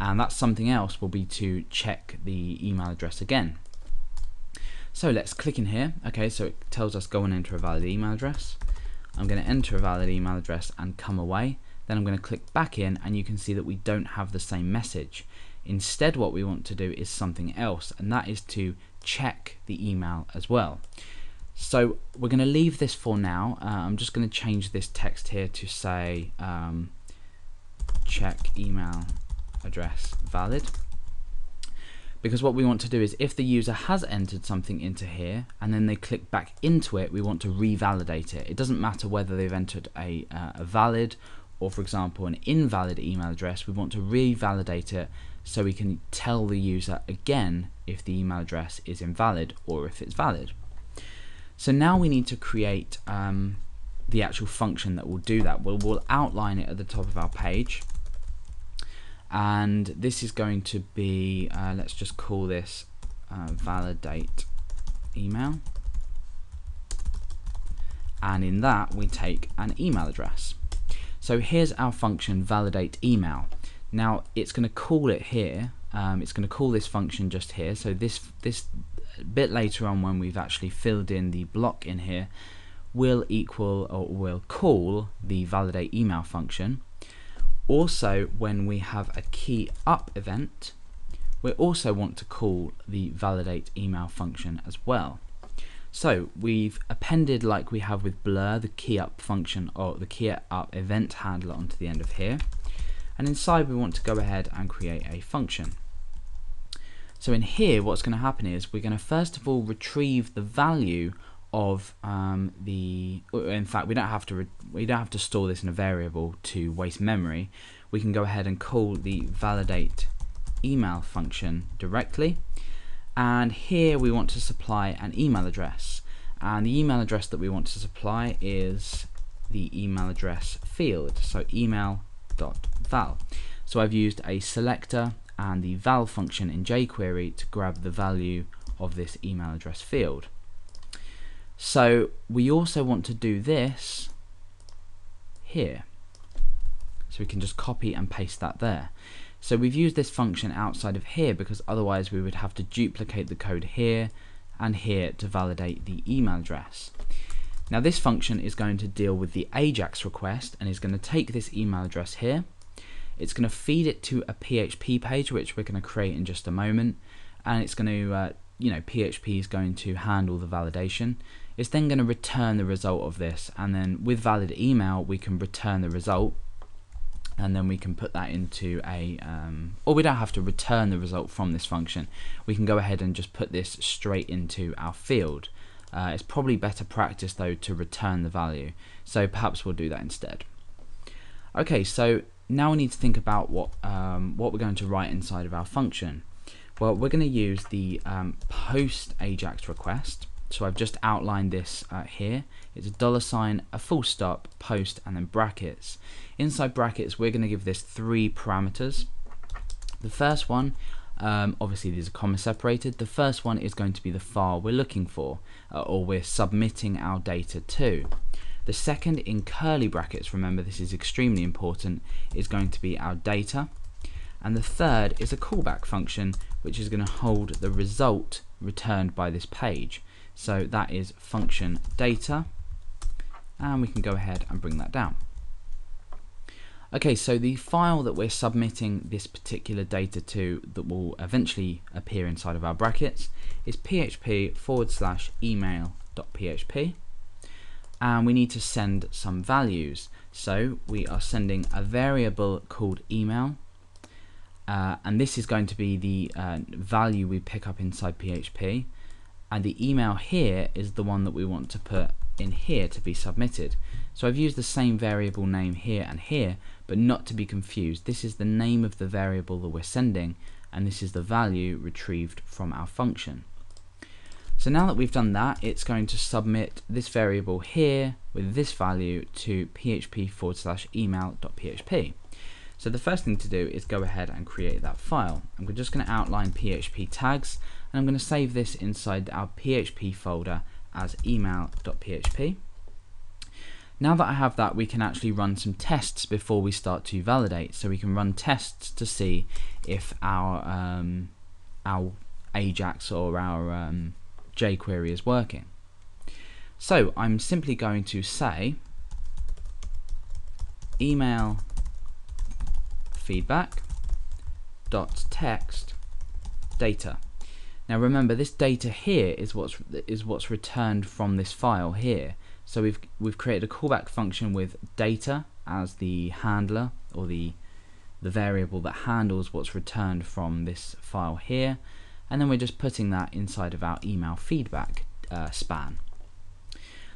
and that something else will be to check the email address again. So let's click in here. Okay, so it tells us go and enter a valid email address. I'm going to enter a valid email address and come away. Then I'm going to click back in and you can see that we don't have the same message. Instead what we want to do is something else and that is to check the email as well. So we're going to leave this for now. Uh, I'm just going to change this text here to say um, check email address valid. Because what we want to do is if the user has entered something into here and then they click back into it we want to revalidate it. It doesn't matter whether they've entered a, uh, a valid or for example an invalid email address we want to revalidate it so we can tell the user again if the email address is invalid or if it's valid. So now we need to create um, the actual function that will do that. We'll, we'll outline it at the top of our page and this is going to be uh, let's just call this uh, validate email. And in that we take an email address. So here's our function validate email. Now it's going to call it here. Um, it's going to call this function just here. So this this bit later on when we've actually filled in the block in here will equal or will call the validate email function also, when we have a key up event, we also want to call the validate email function as well. So we've appended like we have with blur the key up function or the key up event handler onto the end of here. And inside we want to go ahead and create a function. So in here what's going to happen is we're going to first of all retrieve the value of um, the in fact we don't have to we don't have to store this in a variable to waste memory. We can go ahead and call the validate email function directly. And here we want to supply an email address. And the email address that we want to supply is the email address field. So email.val so I've used a selector and the val function in jQuery to grab the value of this email address field so we also want to do this here. So we can just copy and paste that there. So we've used this function outside of here because otherwise we would have to duplicate the code here and here to validate the email address. Now this function is going to deal with the AJAX request and is going to take this email address here. It's going to feed it to a PHP page which we're going to create in just a moment and it's going to, uh, you know, PHP is going to handle the validation it's then going to return the result of this and then with valid email we can return the result and then we can put that into a um, or we don't have to return the result from this function. We can go ahead and just put this straight into our field. Uh, it's probably better practice though to return the value. So perhaps we'll do that instead. Okay so now we need to think about what um, what we're going to write inside of our function. Well we're going to use the um, post ajax request so I've just outlined this uh, here. It's a dollar sign, a full stop, post, and then brackets. Inside brackets, we're going to give this three parameters. The first one, um, obviously these are comma separated. The first one is going to be the file we're looking for, uh, or we're submitting our data to. The second in curly brackets, remember this is extremely important, is going to be our data. And the third is a callback function, which is going to hold the result returned by this page. So that is function data and we can go ahead and bring that down. Okay, so the file that we're submitting this particular data to that will eventually appear inside of our brackets is php forward slash email.php and we need to send some values. So we are sending a variable called email uh, and this is going to be the uh, value we pick up inside PHP and the email here is the one that we want to put in here to be submitted. So I've used the same variable name here and here, but not to be confused. This is the name of the variable that we're sending, and this is the value retrieved from our function. So now that we've done that, it's going to submit this variable here with this value to php forward slash email.php. So the first thing to do is go ahead and create that file. I'm just going to outline PHP tags and I'm going to save this inside our PHP folder as email.php. Now that I have that, we can actually run some tests before we start to validate. So we can run tests to see if our um, our Ajax or our um, jQuery is working. So I'm simply going to say email feedback dot text data. Now remember this data here is what's is what's returned from this file here. So we've we've created a callback function with data as the handler or the the variable that handles what's returned from this file here and then we're just putting that inside of our email feedback uh, span.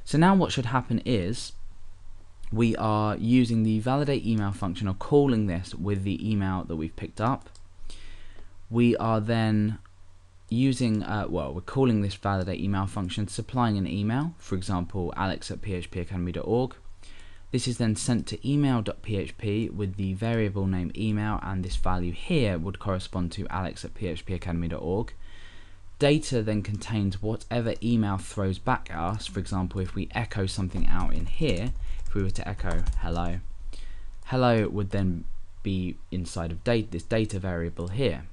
So now what should happen is we are using the validate email function or calling this with the email that we've picked up. We are then using, uh, well, we're calling this validate email function, supplying an email, for example, alex at phpacademy.org. This is then sent to email.php with the variable name email, and this value here would correspond to alex at phpacademy.org. Data then contains whatever email throws back at us. For example, if we echo something out in here, if we were to echo hello, hello would then be inside of data, this data variable here.